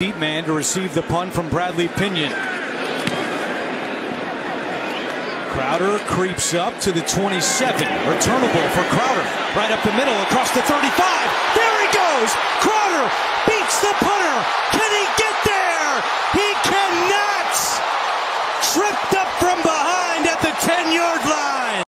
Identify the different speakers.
Speaker 1: Deep man to receive the punt from Bradley Pinion. Crowder creeps up to the 27. Returnable for Crowder. Right up the middle across the 35. There he goes. Crowder beats the